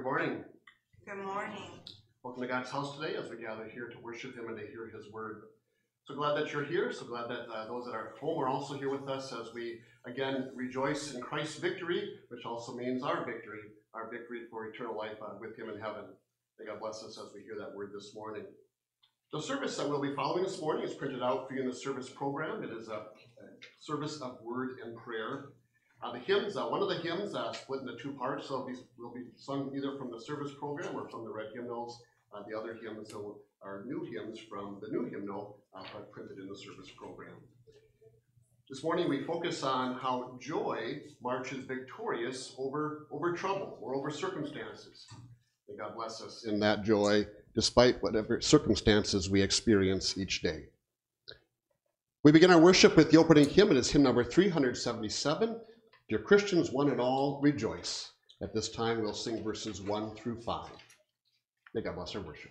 Good morning. Good morning. Welcome to God's house today as we gather here to worship Him and to hear His word. So glad that you're here. So glad that uh, those that are at home are also here with us as we again rejoice in Christ's victory, which also means our victory, our victory for eternal life uh, with Him in heaven. May God bless us as we hear that word this morning. The service that we'll be following this morning is printed out for you in the service program. It is a, a service of word and prayer. Uh, the hymns, uh, one of the hymns uh, split into two parts, so these will be sung either from the service program or from the red hymnals. Uh, the other hymns are new hymns from the new hymnal, uh, printed in the service program. This morning we focus on how joy marches victorious over, over trouble or over circumstances. May God bless us in that joy, despite whatever circumstances we experience each day. We begin our worship with the opening hymn. It is hymn number 377. Dear Christians, one and all, rejoice. At this time, we'll sing verses 1 through 5. May God bless our worship.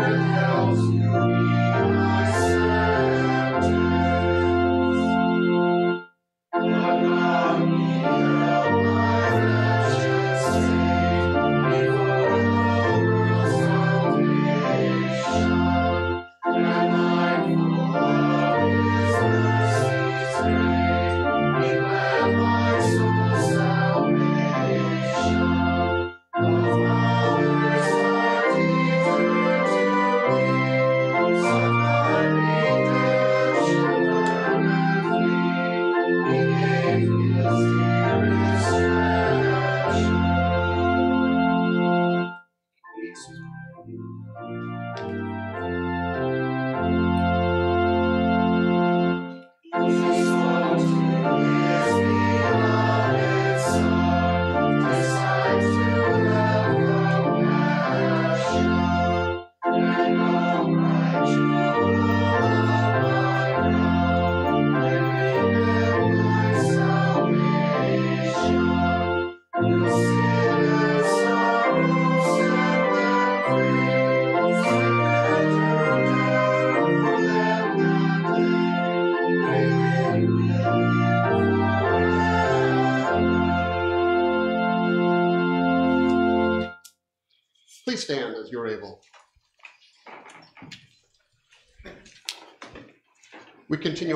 Please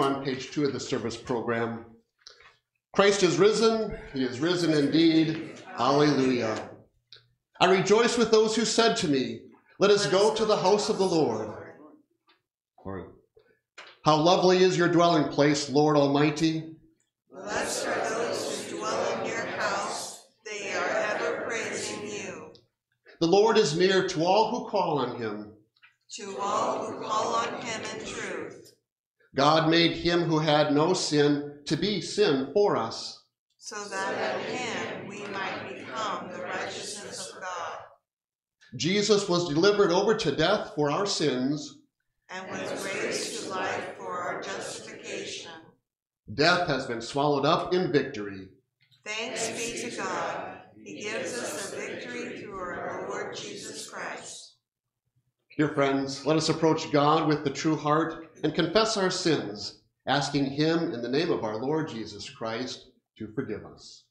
on page two of the service program. Christ is risen. He is risen indeed. Alleluia. I rejoice with those who said to me, Let us go to the house of the Lord. How lovely is your dwelling place, Lord Almighty. Blessed are those who dwell in your house, they are ever praising you. The Lord is near to all who call on him. To all who call on him in truth, God made him who had no sin to be sin for us. so that in him we might become the righteousness of God, Jesus was delivered over to death for our sins. and was raised to life for our justification. Death has been swallowed up in victory. Thanks be to God, he gives us the victory through our Lord Jesus Christ. Dear friends, let us approach God with the true heart and confess our sins, asking him in the name of our Lord Jesus Christ to forgive us.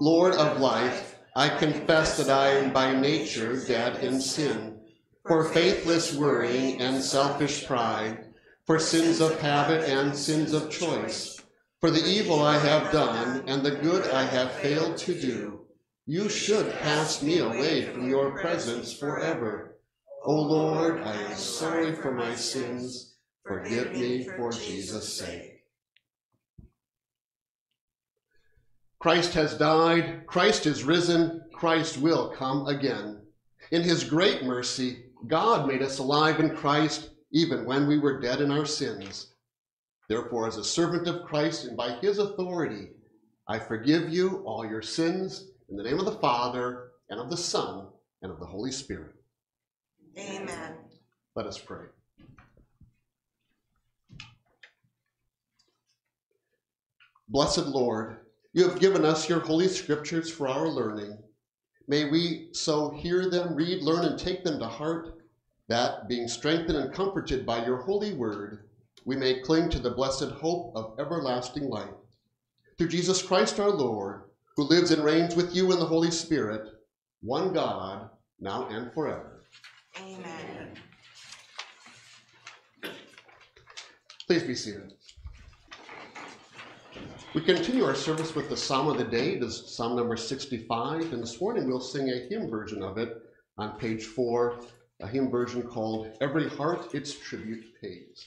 Lord of life, I confess that I am by nature dead in sin, for faithless worrying and selfish pride, for sins of habit and sins of choice, for the evil I have done and the good I have failed to do. You should pass me away from your presence forever. O Lord, I am sorry for my sins. Forgive me for Jesus' sake. Christ has died, Christ is risen, Christ will come again. In his great mercy, God made us alive in Christ even when we were dead in our sins. Therefore, as a servant of Christ and by his authority, I forgive you all your sins in the name of the Father, and of the Son, and of the Holy Spirit. Amen. Let us pray. Blessed Lord, you have given us your holy scriptures for our learning. May we so hear them, read, learn, and take them to heart, that, being strengthened and comforted by your holy word, we may cling to the blessed hope of everlasting life. Through Jesus Christ our Lord, who lives and reigns with you in the Holy Spirit, one God, now and forever. Amen. Please be seated. We continue our service with the Psalm of the Day. It is Psalm number 65, and this morning we'll sing a hymn version of it on page four, a hymn version called Every Heart Its Tribute Pays.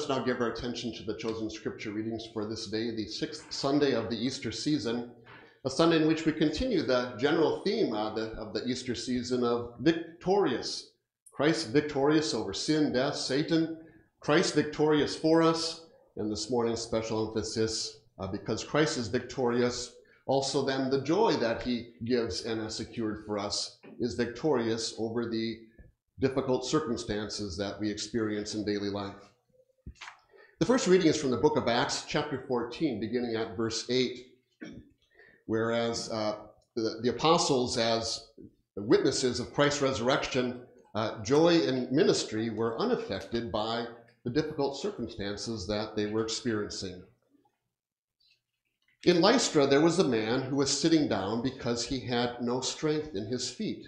Us now give our attention to the chosen scripture readings for this day, the sixth Sunday of the Easter season, a Sunday in which we continue the general theme of the, of the Easter season of victorious. Christ victorious over sin, death, Satan, Christ victorious for us, and this morning special emphasis uh, because Christ is victorious, also then the joy that he gives and has secured for us is victorious over the difficult circumstances that we experience in daily life. The first reading is from the book of Acts, chapter 14, beginning at verse 8. Whereas uh, the, the, apostles, as witnesses of Christ's resurrection, uh, joy and ministry were unaffected by the difficult circumstances that they were experiencing. In Lystra, there was a man who was sitting down because he had no strength in his feet.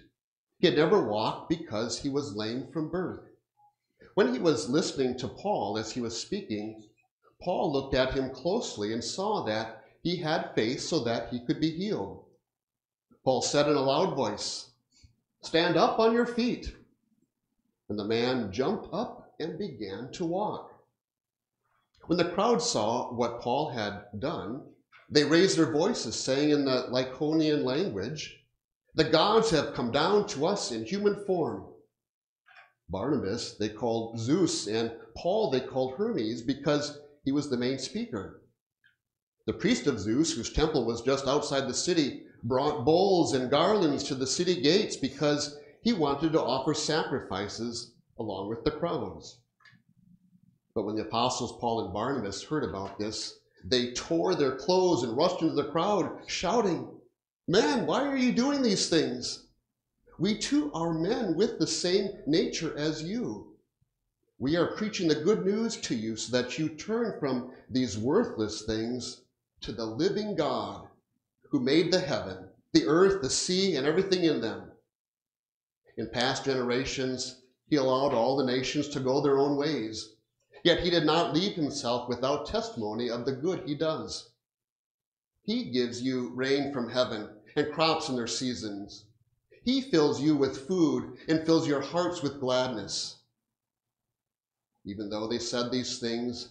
He had never walked because he was lame from birth. When he was listening to Paul as he was speaking, Paul looked at him closely and saw that he had faith so that he could be healed. Paul said in a loud voice, Stand up on your feet. And the man jumped up and began to walk. When the crowd saw what Paul had done, they raised their voices, saying in the Lycaonian language, The gods have come down to us in human form. Barnabas they called Zeus, and Paul they called Hermes because he was the main speaker. The priest of Zeus, whose temple was just outside the city, brought bowls and garlands to the city gates because he wanted to offer sacrifices along with the crowds. But when the apostles Paul and Barnabas heard about this, they tore their clothes and rushed into the crowd, shouting, Man, why are you doing these things? We too are men with the same nature as you. We are preaching the good news to you so that you turn from these worthless things to the living God who made the heaven, the earth, the sea, and everything in them. In past generations, he allowed all the nations to go their own ways, yet he did not leave himself without testimony of the good he does. He gives you rain from heaven and crops in their seasons he fills you with food and fills your hearts with gladness. Even though they said these things,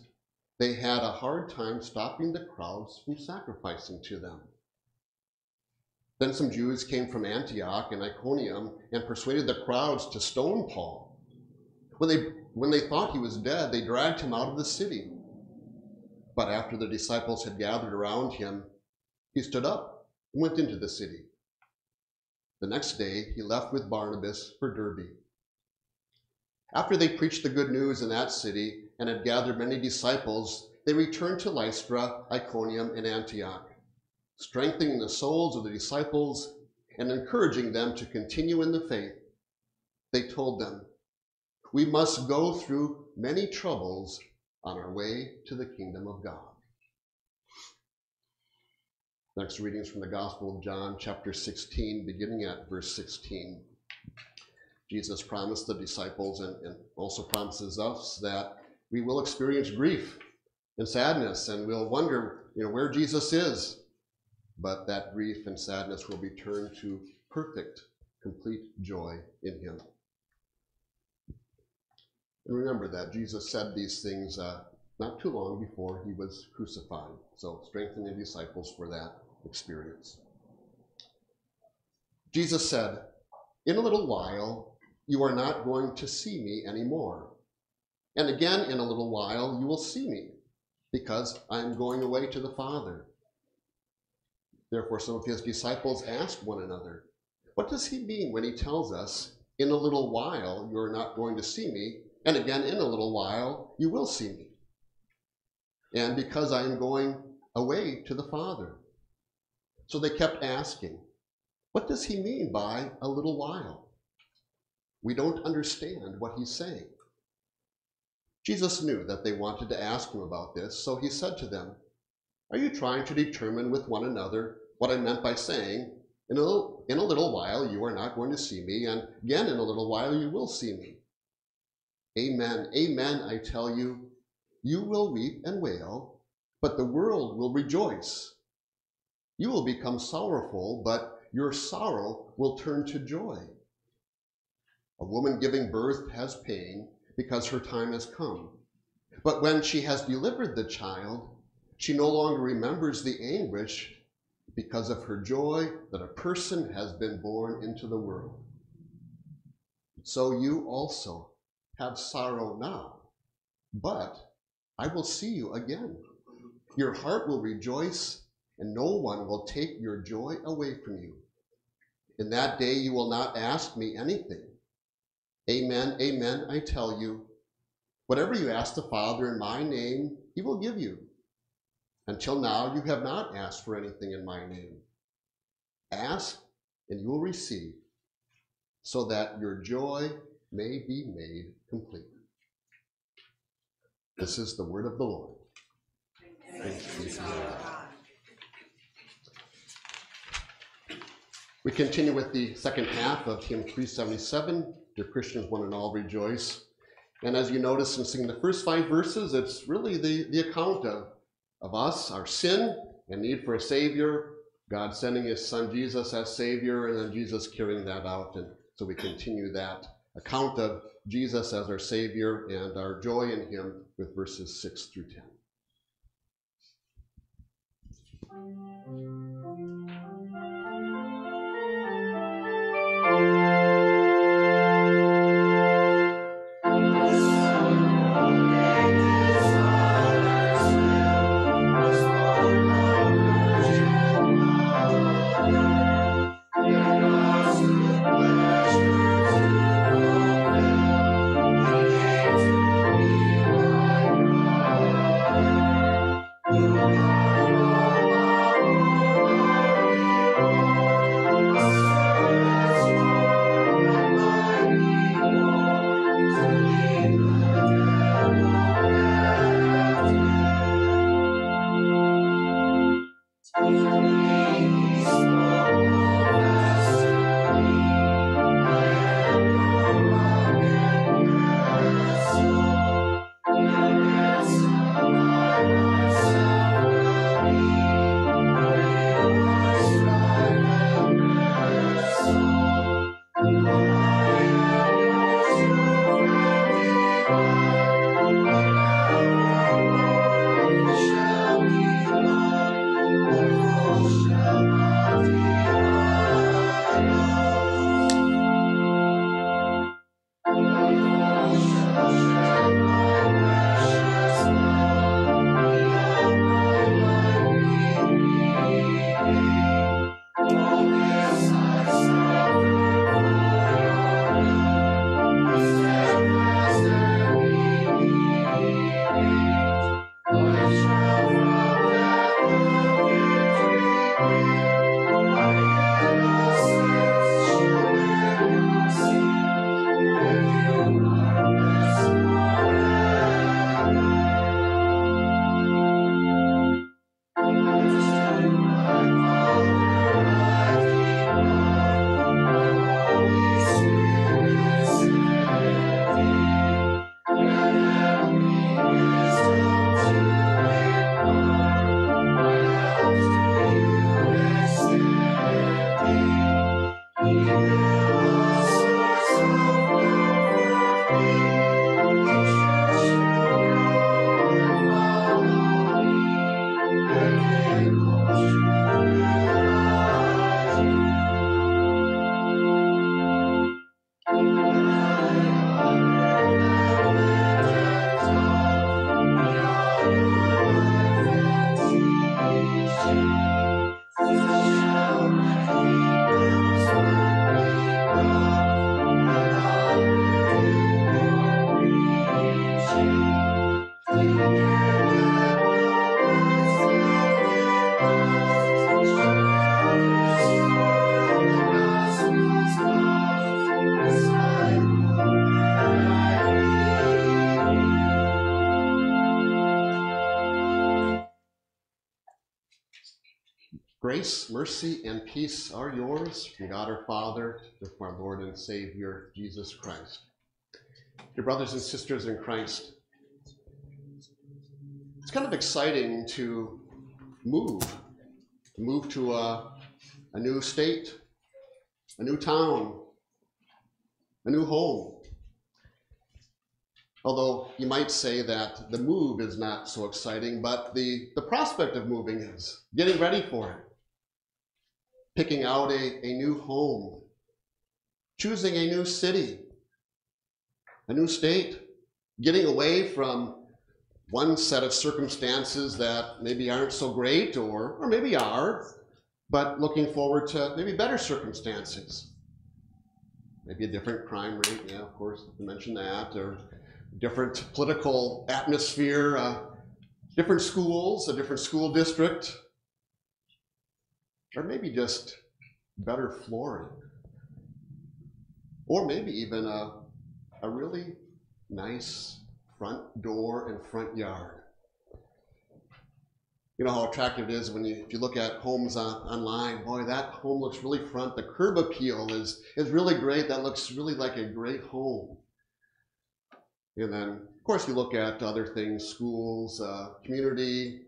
they had a hard time stopping the crowds from sacrificing to them. Then some Jews came from Antioch and Iconium and persuaded the crowds to stone Paul. When they, when they thought he was dead, they dragged him out of the city. But after the disciples had gathered around him, he stood up and went into the city. The next day, he left with Barnabas for Derbe. After they preached the good news in that city and had gathered many disciples, they returned to Lystra, Iconium, and Antioch, strengthening the souls of the disciples and encouraging them to continue in the faith. They told them, We must go through many troubles on our way to the kingdom of God. Next readings from the Gospel of John, chapter 16, beginning at verse 16. Jesus promised the disciples and, and also promises us that we will experience grief and sadness and we'll wonder, you know, where Jesus is. But that grief and sadness will be turned to perfect, complete joy in him. And remember that Jesus said these things uh, not too long before he was crucified. So strengthen the disciples for that experience. Jesus said, In a little while, you are not going to see me anymore. And again, in a little while, you will see me, because I am going away to the Father. Therefore, some of his disciples asked one another, What does he mean when he tells us, In a little while, you are not going to see me, and again, in a little while, you will see me? And because I am going away to the Father. So they kept asking, What does he mean by a little while? We don't understand what he's saying. Jesus knew that they wanted to ask him about this, so he said to them, Are you trying to determine with one another what I meant by saying, in a, little, in a little while you are not going to see me, and again in a little while you will see me? Amen, amen, I tell you, you will weep and wail, but the world will rejoice. You will become sorrowful, but your sorrow will turn to joy. A woman giving birth has pain because her time has come, But when she has delivered the child, she no longer remembers the anguish because of her joy that a person has been born into the world. So you also have sorrow now, but I will see you again. Your heart will rejoice, and no one will take your joy away from you. In that day you will not ask me anything. Amen, amen, I tell you. Whatever you ask the Father in my name, he will give you. Until now, you have not asked for anything in my name. Ask, and you will receive, so that your joy may be made complete. This is the word of the Lord. Thanks be to God. We continue with the second half of hymn 377, Dear Christians, one and all rejoice. And as you notice in singing the first five verses, it's really the, the account of, of us, our sin and need for a Savior, God sending his son Jesus as Savior, and then Jesus carrying that out. And so we continue that account of Jesus as our Savior and our joy in him with verses 6 through 10. Mercy, and peace are yours from God our Father, with our Lord and Savior, Jesus Christ. Dear brothers and sisters in Christ, it's kind of exciting to move, to move to a, a new state, a new town, a new home. Although you might say that the move is not so exciting, but the, the prospect of moving is getting ready for it, picking out a, a new home, choosing a new city, a new state, getting away from one set of circumstances that maybe aren't so great or, or maybe are, but looking forward to maybe better circumstances. Maybe a different crime rate, yeah, of course, to mention that, or different political atmosphere, uh, different schools, a different school district, or maybe just better flooring. Or maybe even a, a really nice front door and front yard. You know how attractive it is when you, if you look at homes on, online, boy, that home looks really front. The curb appeal is, is really great. That looks really like a great home. And then, of course, you look at other things, schools, uh, community,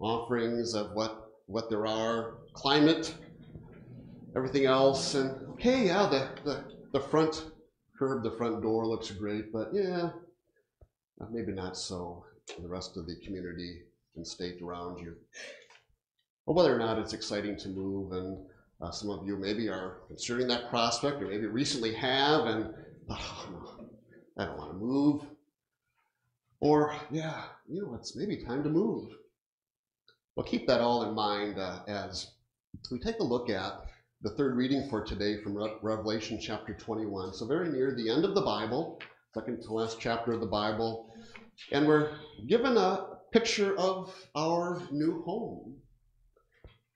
offerings of what, what there are, climate, everything else. And okay, yeah, the, the, the front curb, the front door looks great, but yeah, maybe not so the rest of the community and state around you. But whether or not it's exciting to move, and uh, some of you maybe are considering that prospect, or maybe recently have, and oh, I don't want to move. Or, yeah, you know, it's maybe time to move. Well, keep that all in mind uh, as we take a look at the third reading for today from Re- Revelation chapter 21. So, very near the end of the Bible, second to last chapter of the Bible. And we're given a picture of our new home.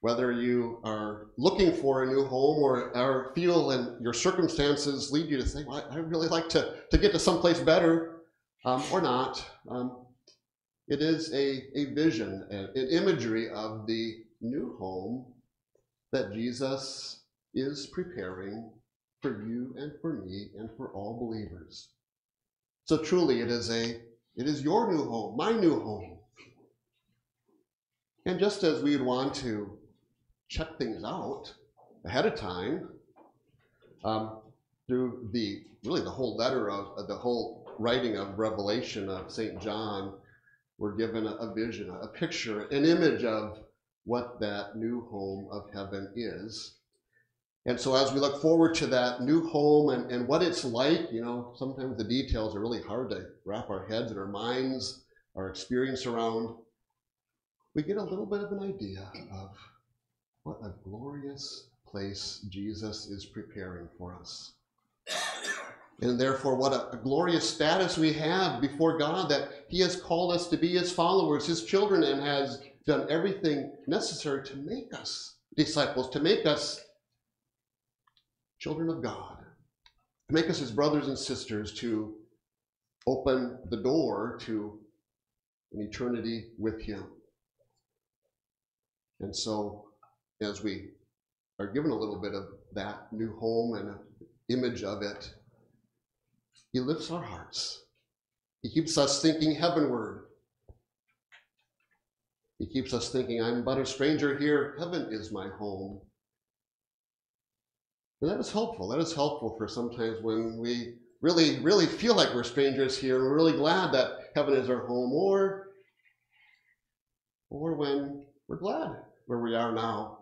Whether you are looking for a new home or, or feel and your circumstances lead you to think, well, I'd really like to, to get to someplace better um, or not, um, it is a, a vision, an imagery of the new home that Jesus is preparing for you and for me and for all believers. So truly it is a it is your new home, my new home. And just as we would want to check things out ahead of time, um, through the really the whole letter of, of, the whole writing of Revelation of St. John, we're given a, a vision, a picture, an image of what that new home of heaven is. And so, as we look forward to that new home and, and what it's like, you know, sometimes the details are really hard to wrap our heads and our minds, our experience around. We get a little bit of an idea of what a glorious place Jesus is preparing for us. And therefore, what a, a, glorious status we have before God that He has called us to be His followers, His children, and has done everything necessary to make us disciples, to make us children of God, to make us his brothers and sisters, to open the door to an eternity with him. And so, as we are given a little bit of that new home and an image of it, he lifts our hearts. He keeps us thinking heavenward. He keeps us thinking, I'm but a stranger here. Heaven is my home. And that is helpful. That is helpful for sometimes when we really, really feel like we're strangers here we're really glad that heaven is our home, or, or when we're glad where we are now.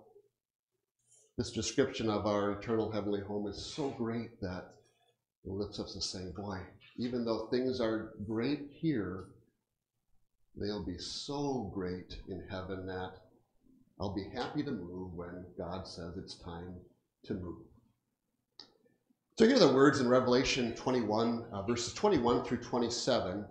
This description of our eternal heavenly home is so great that it lifts us to say, boy, even though things are great here, they'll be so great in heaven that I'll be happy to move when God says it's time to move. So here are the words in Revelation 21, uh, verses 21 through 27,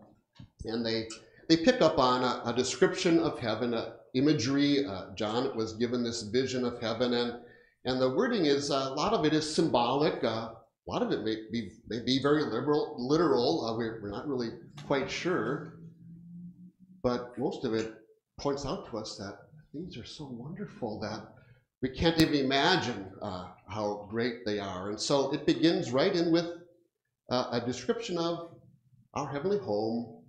and they they pick up on a, a description of heaven, imagery. Uh, John was given this vision of heaven, and and the wording is uh, a lot of it is symbolic. Uh, a lot of it may be may be very liberal, literal. Uh, we're, we're not really quite sure, but most of it points out to us that things are so wonderful that we can't even imagine uh, how great they are. And so it begins right in with uh, a description of our heavenly home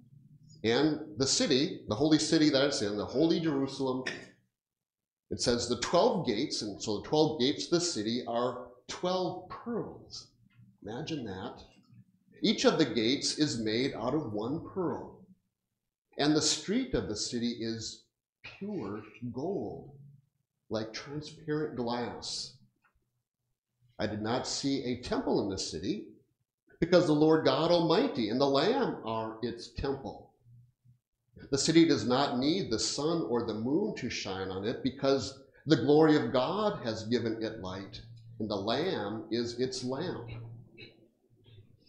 and the city, the holy city that it's in, the holy Jerusalem. It says the 12 gates, and so the 12 gates of the city are 12 pearls. Imagine that. Each of the gates is made out of one pearl, and the street of the city is pure gold, like transparent glass. I did not see a temple in the city, because the Lord God Almighty and the Lamb are its temple. The city does not need the sun or the moon to shine on it, because the glory of God has given it light, and the Lamb is its lamp.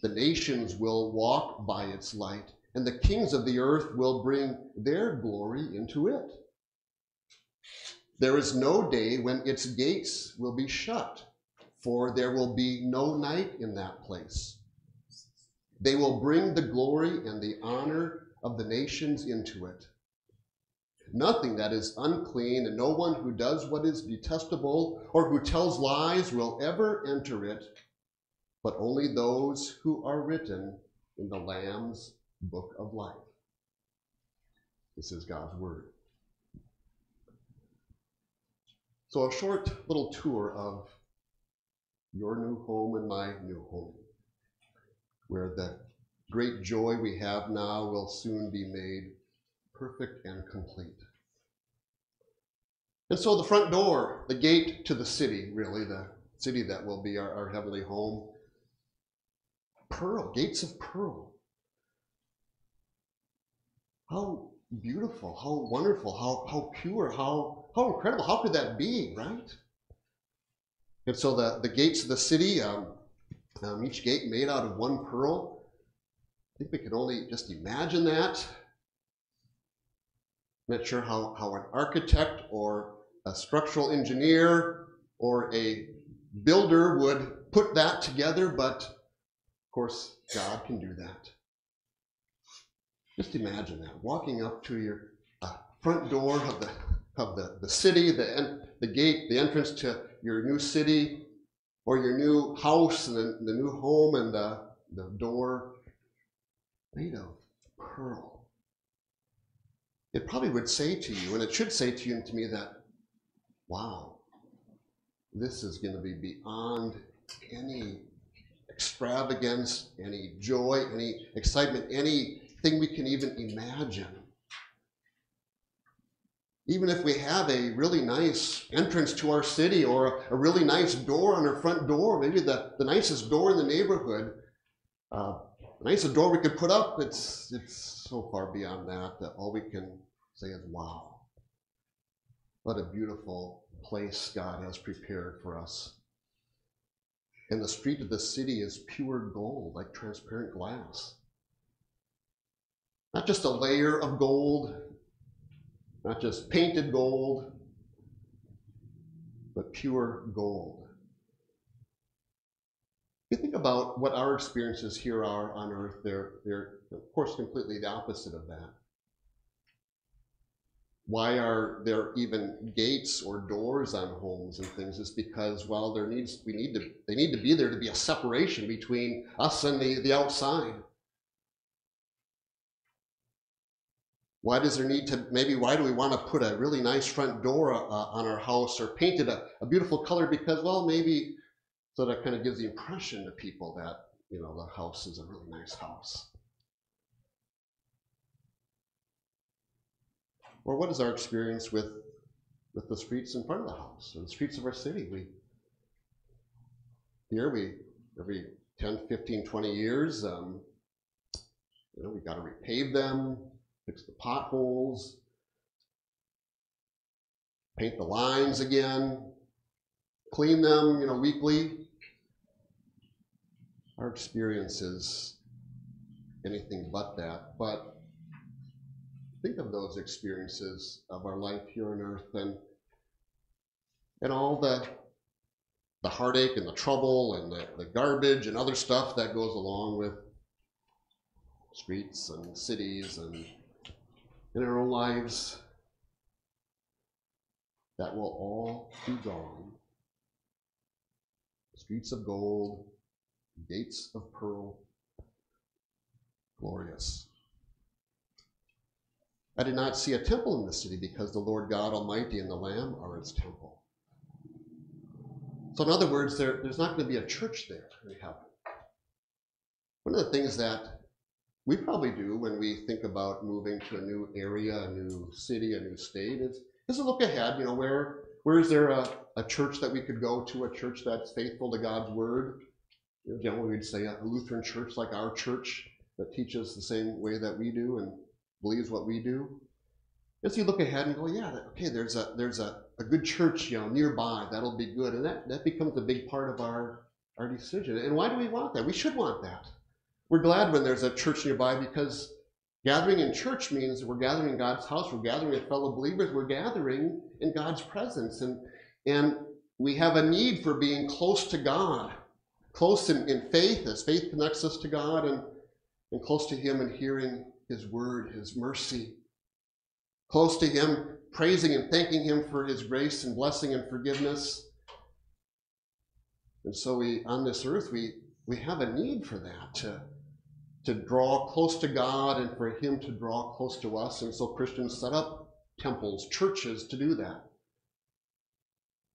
The nations will walk by its light, and the kings of the earth will bring their glory into it. There is no day when its gates will be shut, for there will be no night in that place. They will bring the glory and the honor of the nations into it. Nothing that is unclean, and no one who does what is detestable or who tells lies will ever enter it but only those who are written in the Lamb's book of life. This is God's Word. So, a short little tour of your new home and my new home, where the great joy we have now will soon be made perfect and complete. And so, the front door, the gate to the city, really, the city that will be our, our heavenly home, pearl, gates of pearl. How beautiful, how wonderful, how, how pure, how, how incredible. How could that be, right? And so the, the gates of the city, um, um, each gate made out of one pearl. I think we can only just imagine that. I'm Not sure how, how an architect or a structural engineer or a builder would put that together, but of course, God can do that. Just imagine that, walking up to your uh, front door of the of the, the city, the, en- the gate, the entrance to your new city, or your new house and the, the new home, and the, the door made of pearl. It probably would say to you, and it should say to you and to me that, wow, this is going to be beyond any extravagance, any joy, any excitement, anything we can even imagine. Even if we have a really nice entrance to our city or a, really nice door on our front door, maybe the, the nicest door in the neighborhood, uh, the nicest door we could put up, it's, it's so far beyond that that all we can say is, wow, what a beautiful place God has prepared for us and the street of the city is pure gold, like transparent glass. Not just a layer of gold, not just painted gold, but pure gold. If you think about what our experiences here are on earth, they're, they're of course completely the opposite of that. Why are there even gates or doors on homes and things? Is because well, there needs we need to they need to be there to be a separation between us and the, the outside. Why does there need to maybe why do we want to put a really nice front door uh, on our house or paint it a, a beautiful color? Because well, maybe so that kind of gives the impression to people that you know the house is a really nice house. Or what is our experience with, with the streets in front of the house or the streets of our city? We here we every 10, 15, 20 years, um, you know, we got to repave them, fix the potholes, paint the lines again, clean them, you know, weekly. Our experience is anything but that. But think of those experiences of our life here on earth and and all the the heartache and the trouble and the, the garbage and other stuff that goes along with streets and cities and in our own lives that will all be gone streets of gold gates of pearl glorious I did not see a temple in the city because the Lord God Almighty and the Lamb are its temple. So, in other words, there, there's not going to be a church there in heaven. one of the things that we probably do when we think about moving to a new area, a new city, a new state is, is to look ahead, you know, where where is there a, a church that we could go to, a church that's faithful to God's word? You know, generally we'd say a Lutheran church like our church that teaches the same way that we do and believes what we do. As you look ahead and go, yeah, okay, there's a there's a, a good church, you know, nearby, that'll be good. And that, that becomes a big part of our our decision. And why do we want that? We should want that. We're glad when there's a church nearby because gathering in church means we're gathering in God's house, we're gathering with fellow believers, we're gathering in God's presence. And, and we have a need for being close to God, close in, in faith, as faith connects us to God, and, and close to Him and hearing His word, His mercy. Close to Him, praising and thanking Him for His grace and blessing and forgiveness. And so we, on this earth, we, we have a need for that, to, to draw close to God and for Him to draw close to us. And so Christians set up temples, churches to do that.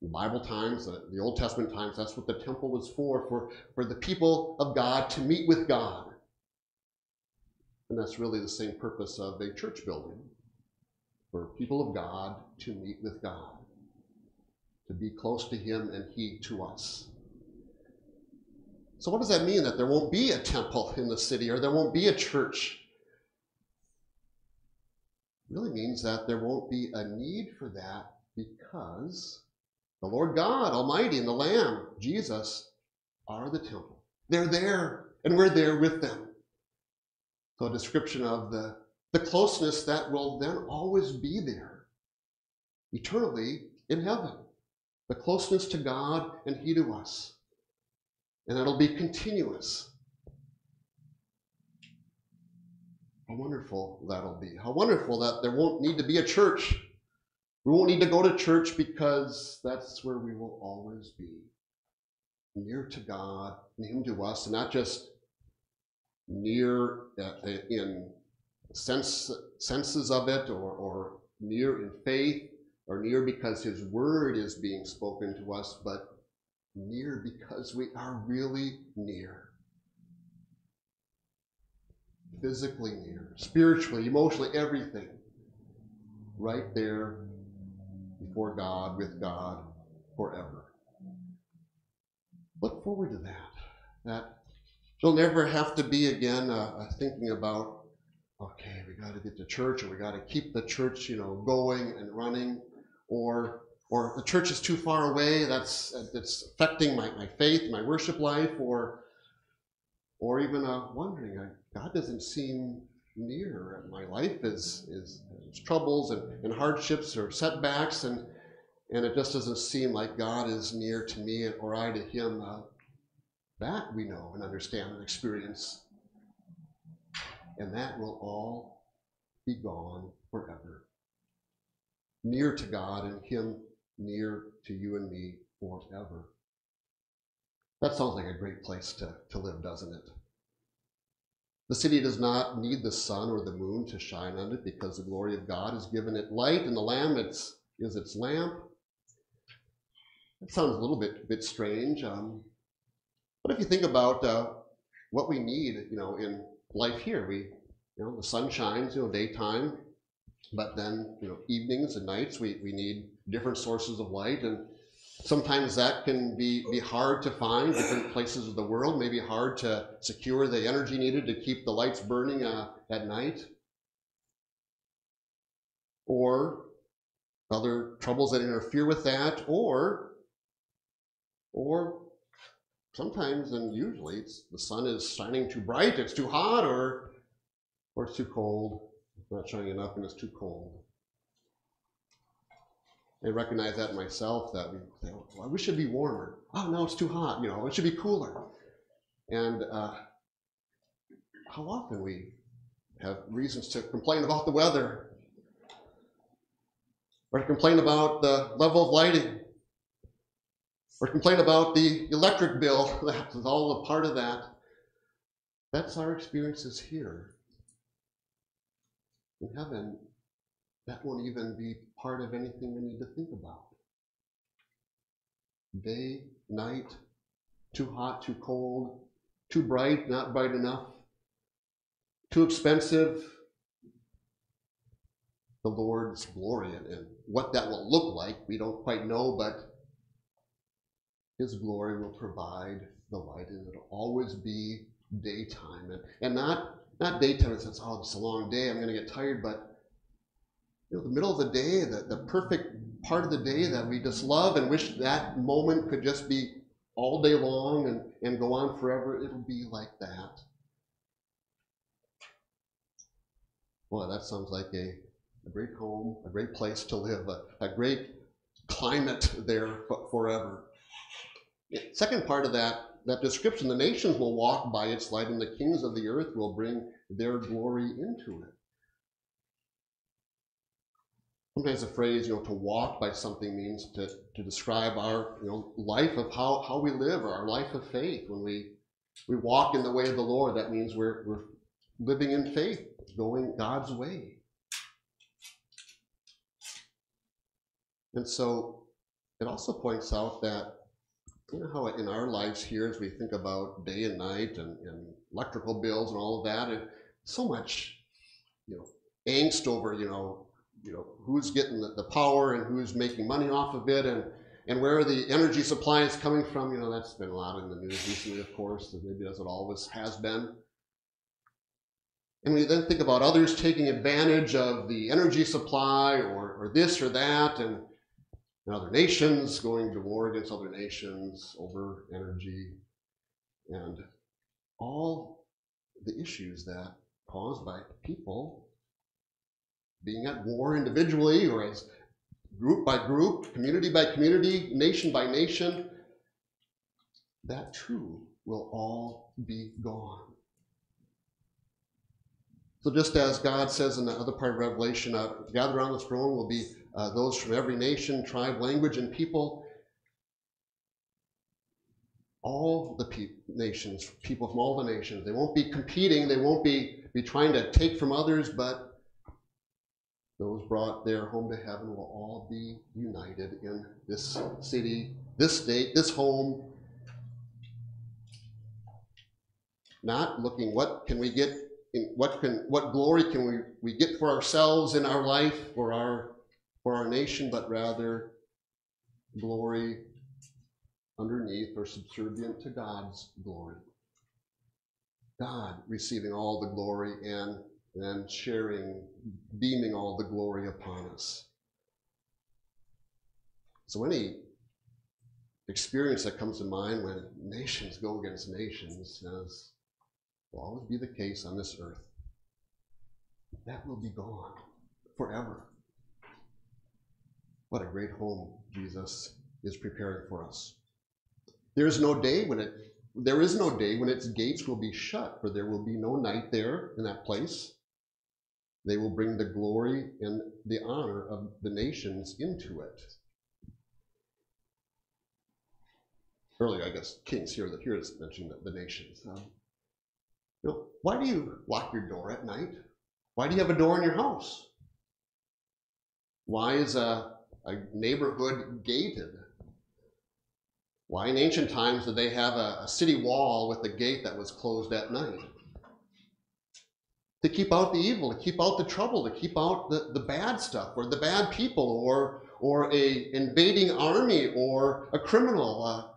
In Bible times, the Old Testament times, that's what the temple was for, for, for the people of God to meet with God. And that's really the same purpose of a church building, for people of God to meet with God, to be close to Him and He to us. So, what does that mean? That there won't be a temple in the city or there won't be a church? It really means that there won't be a need for that because the Lord God Almighty and the Lamb, Jesus, are the temple. They're there, and we're there with them. So, a description of the, the closeness that will then always be there, eternally in heaven. The closeness to God and He to us and it'll be continuous. How wonderful that'll be. How wonderful that there won't need to be a church. We won't need to go to church because that's where we will always be. Near to God near to us, and not just near uh, in sense, senses of it or, or near in faith or near because His Word is being spoken to us, but near because we are really near. Physically near, spiritually, emotionally, everything. Right there before God, with God, forever. Look forward to that. That you'll never have to be again uh, uh thinking about, okay, we got to get to church, or we got to keep the church, you know, going and running, or or the church is too far away, that's, that's affecting my, my faith, my worship life, or, or even uh, wondering, God doesn't seem near. My life is, is, is troubles and, and hardships or setbacks, and, and it just doesn't seem like God is near to me or I to Him. Uh, that we know and understand and experience. And that will all be gone forever. Near to God and Him near to you and me forever. That sounds like a great place to, to live, doesn't it? The city does not need the sun or the moon to shine on it because the glory of God has given it light, and the Lamb it's, is its lamp. That sounds a little bit, bit strange. Um, but if you think about uh, what we need, you know, in life here, we, you know, the sun shines, you know, daytime, but then, you know, evenings and nights, we, we need different sources of light. And sometimes that can be, be hard to find, different places of the world, maybe hard to secure the energy needed to keep the lights burning uh, at night. Or other troubles that interfere with that, or, or sometimes and usually it's the sun is shining too bright, it's too hot, or, or it's too cold not shining enough and it's too cold. I recognize that myself that we think, well, wish it'd be warmer. Oh, no, it's too hot. You know, it should be cooler. And uh, how often we have reasons to complain about the weather or to complain about the level of lighting or complain about the electric bill. That is all a part of that. That's our experiences here in heaven, that won't even be part of anything we need to think about. Day, night, too hot, too cold, too bright, not bright enough, too expensive. The Lord's glory and, what that will look like, we don't quite know, but His glory will provide the light, and it'll always be daytime, and, and not not daytime. It says, "Oh, it's a long day. I'm going to get tired," but you know, the middle of the day, the, the perfect part of the day that we just love and wish that moment could just be all day long and, and go on forever, it'll be like that. Boy, that sounds like a, a great home, a great place to live, a, a great climate there forever. Second part of that, that description, the nations will walk by its light, and the kings of the earth will bring their glory into it. Sometimes the phrase, you know, to walk by something means to, to describe our, you know, life of how, how we live or our life of faith. When we, we walk in the way of the Lord, that means we're, we're living in faith, going God's way. And so it also points out that, you know, how in our lives here, as we think about day and night and, and electrical bills and all of that, and so much, you know, angst over, you know, you know, who's getting the, the power and who's making money off of it and, and where the energy supply is coming from. You know, that's been a lot in the news recently, of course, and maybe as it always has been. And we then think about others taking advantage of the energy supply or, or this or that, and, and other nations going to war against other nations over energy, and all the issues that caused by people being at war individually or as group by group, community by community, nation by nation, that too will all be gone. So, just as God says in the other part of Revelation, uh, gather around the throne will be uh, those from every nation, tribe, language, and people. All the pe- nations, people from all the nations, they won't be competing, they won't be, be trying to take from others, but those brought there home to heaven will all be united in this city, this state, this home. Not looking what can we get what can what glory can we, we get for ourselves in our life, for our for our nation, but rather glory underneath or subservient to God's glory. God receiving all the glory and and sharing, beaming all the glory upon us. So, any experience that comes to mind when nations go against nations, as will always be the case on this earth, that will be gone forever. What a great home Jesus is preparing for us. There is no day when it there is no day when its gates will be shut, for there will be no night there in that place. They will bring the glory and the honor of the nations into it. Earlier, I guess kings here that here is mentioning the, nations. Um, know, why do you lock your door at night? Why do you have a door in your house? Why is a, a neighborhood gated? Why in ancient times did they have a, a city wall with a gate that was closed at night? to keep out the evil, to keep out the trouble, to keep out the, the bad stuff or the bad people or or a invading army or a criminal. Uh,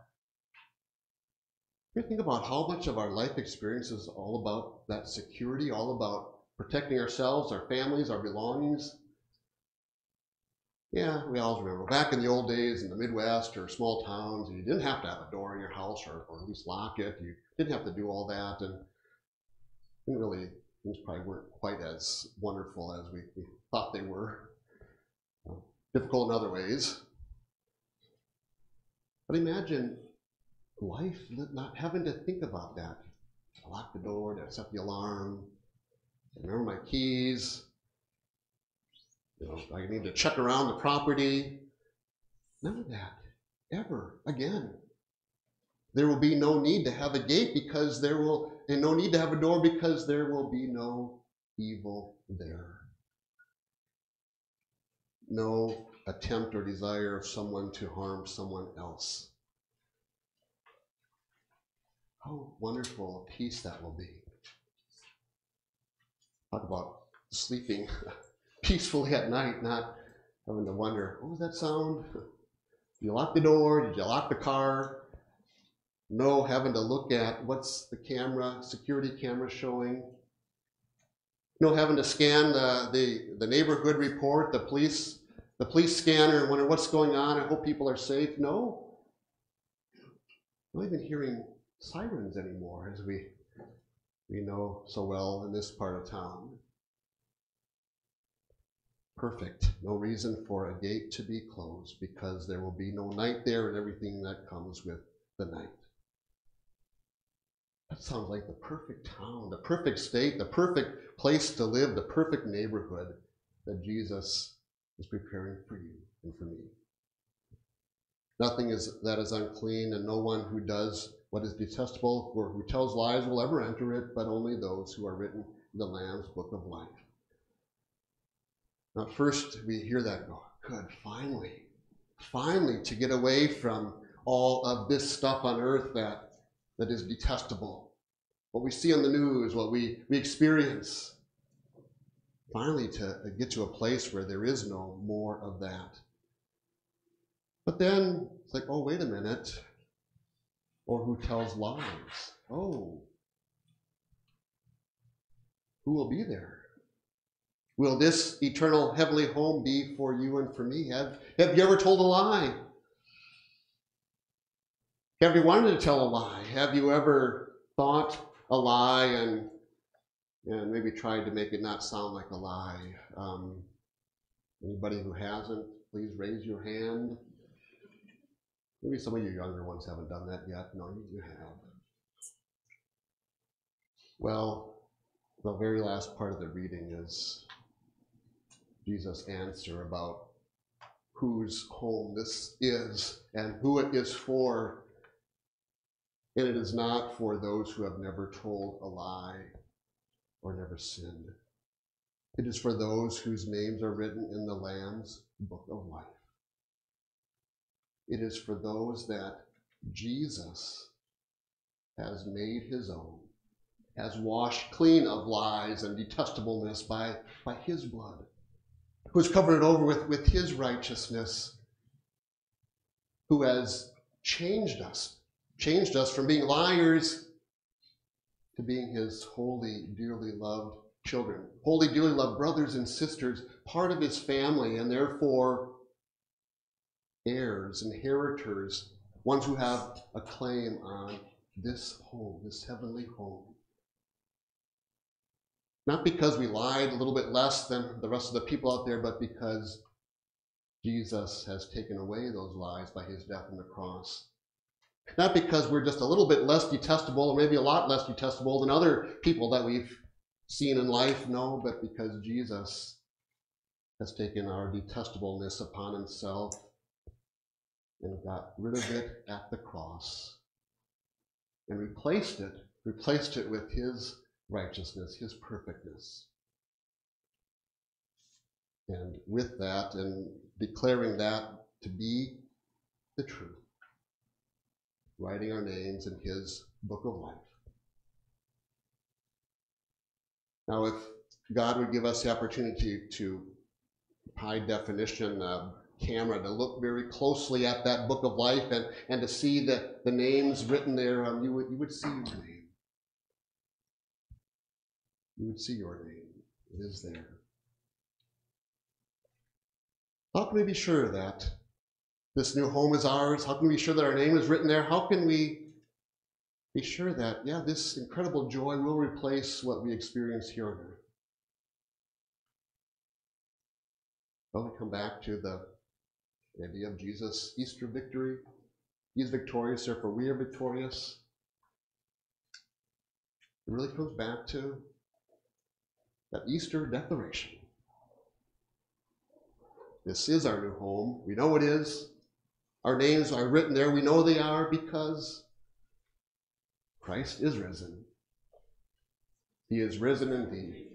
you think about how much of our life experience is all about that security, all about protecting ourselves, our families, our belongings. Yeah, we always remember back in the old days in the Midwest or small towns, you didn't have to have a door in your house or, or at least lock it. You didn't have to do all that and didn't really things probably weren't quite as wonderful as we, we thought they were. Difficult in other ways. But imagine life not having to think about that. I lock the door, I set the alarm, I remember my keys. You know, I need to check around the property. None of that ever again. There will be no need to have a gate because there will, and no need to have a door because there will be no evil there. No attempt or desire of someone to harm someone else. How wonderful a peace that will be. Talk about sleeping peacefully at night, not having to wonder, what was that sound? Did you lock the door? Did you lock the car? No, having to look at what's the camera, security camera showing. No, having to scan the, the, the neighborhood report, the police, the police scanner, and wonder what's going on. I hope people are safe. No. Not even hearing sirens anymore, as we we know so well in this part of town. Perfect. No reason for a gate to be closed because there will be no night there and everything that comes with the night. That sounds like the perfect town, the perfect state, the perfect place to live, the perfect neighborhood that Jesus is preparing for you and for me. Nothing is that is unclean, and no one who does what is detestable or who tells lies will ever enter it, but only those who are written in the Lamb's book of life. Now, first we hear that go, good, finally, finally, to get away from all of this stuff on earth that, that is detestable. What we see on the news, what we, we experience. Finally, to get to a place where there is no more of that. But then it's like, oh, wait a minute. Or who tells lies? Oh. Who will be there? Will this eternal heavenly home be for you and for me? Have, have you ever told a lie? Have you wanted to tell a lie? Have you ever thought a lie and and maybe tried to make it not sound like a lie? Um, anybody who hasn't, please raise your hand. Maybe some of you younger ones haven't done that yet. No, you have. Well, the very last part of the reading is Jesus' answer about whose home this is and who it is for. And it is not for those who have never told a lie or never sinned. It is for those whose names are written in the Lamb's book of life. It is for those that Jesus has made his own, has washed clean of lies and detestableness by, by his blood, who has covered it over with, with his righteousness, who has changed us, changed us from being liars to being his holy, dearly loved children, holy, dearly loved brothers and sisters, part of his family, and therefore heirs, inheritors, ones who have a claim on this home, this heavenly home. Not because we lied a little bit less than the rest of the people out there, but because Jesus has taken away those lies by his death on the cross. Not because we're just a little bit less detestable, or maybe a lot less detestable than other people that we've seen in life, no, but because Jesus has taken our detestableness upon himself and got rid of it at the cross and replaced it, replaced it with his righteousness, his perfectness. And with that, and declaring that to be the truth, writing our names in his book of life. Now, if God would give us the opportunity to, high definition, uh, camera to look very closely at that book of life and, and to see the, the names written there, um, you, would, you would see your name. You would see your name. It is there. How can we be sure that this new home is ours? How can we be sure that our name is written there? How can we be sure that, yeah, this incredible joy will replace what we experience here on earth? Well, we come back to the the idea of Jesus' Easter victory. He's victorious, therefore we are victorious. It really comes back to that Easter declaration. This is our new home. We know it is. Our names are written there. We know they are because Christ is risen. He is risen indeed.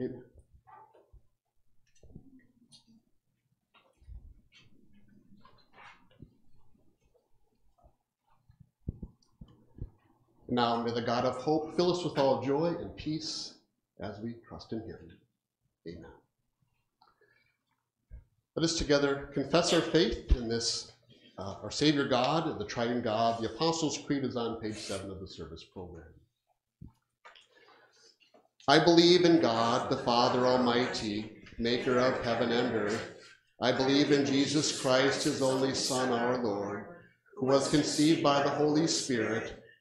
Amen. Now may the God of hope fill us with all joy and peace as we trust in him. Amen. Let us together confess our faith in this, uh, our Savior God, the Triune God. The Apostles' Creed is on page seven of the service program. I believe in God, the Father Almighty, maker of heaven and earth. I believe in Jesus Christ, his only Son, our Lord, who was conceived by the Holy Spirit,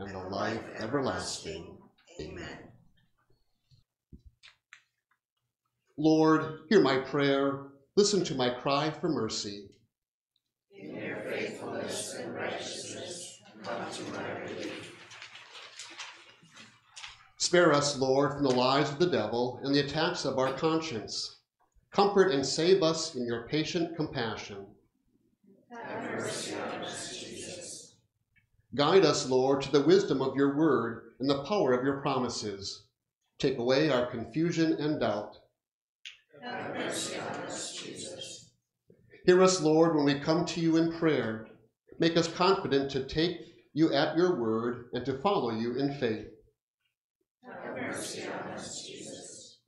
and the life everlasting. Amen. Lord, hear my prayer. Listen to my cry for mercy. In your faithfulness and righteousness, come to my relief. Spare us, Lord, from the lies of the devil and the attacks of our conscience. Comfort and save us in your patient compassion. Have mercy on us. Guide us, Lord, to the wisdom of your word and the power of your promises. Take away our confusion and doubt. Have mercy on us, Jesus. Hear us, Lord, when we come to you in prayer. Make us confident to take you at your word and to follow you in faith. Have mercy on us, Jesus.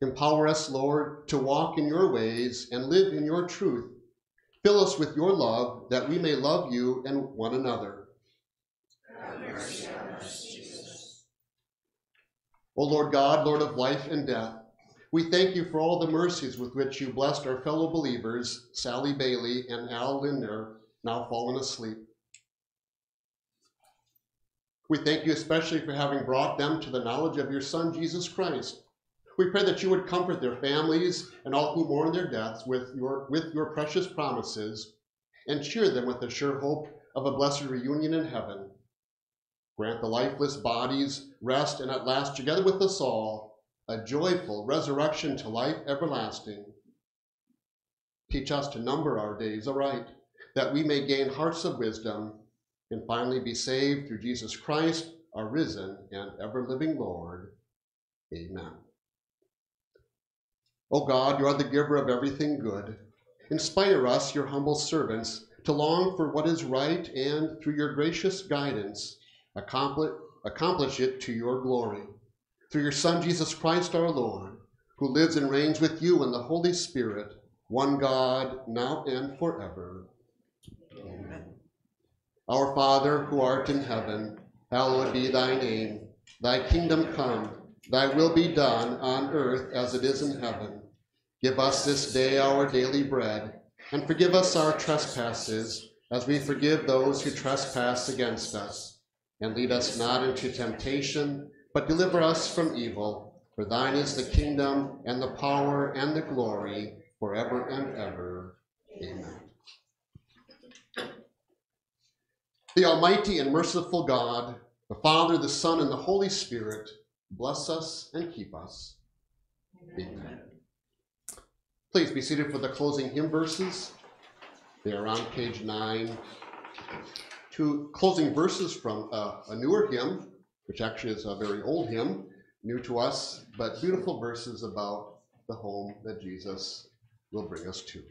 Empower us, Lord, to walk in your ways and live in your truth. Fill us with your love that we may love you and one another. Have mercy on us, Jesus. O Lord God, Lord of life and death, we thank you for all the mercies with which you blessed our fellow believers, Sally Bailey and Al Lindner, now fallen asleep. We thank you especially for having brought them to the knowledge of your Son, Jesus Christ. We pray that you would comfort their families and all who mourn their deaths with your, with your precious promises and cheer them with the sure hope of a blessed reunion in heaven. Grant the lifeless bodies rest and at last, together with us all, a joyful resurrection to life everlasting. Teach us to number our days aright, that we may gain hearts of wisdom and finally be saved through Jesus Christ, our risen and ever living Lord. Amen. O God, you are the giver of everything good. Inspire us, your humble servants, to long for what is right and, through your gracious guidance, accomplish, accomplish it to your glory. Through your Son, Jesus Christ our Lord, who lives and reigns with you in the Holy Spirit, one God, now and forever. Amen. Our Father, who art in heaven, hallowed be thy name. Thy kingdom come, thy will be done on earth as it is in heaven. Give us this day our daily bread, and forgive us our trespasses, as we forgive those who trespass against us. And lead us not into temptation, but deliver us from evil. For thine is the kingdom, and the power, and the glory, forever and ever. Amen. The Almighty and merciful God, the Father, the Son, and the Holy Spirit, bless us and keep us. Amen. Please be seated for the closing hymn verses. They are on page nine. Two closing verses from uh, a newer hymn, which actually is a very old hymn, new to us, but beautiful verses about the home that Jesus will bring us to.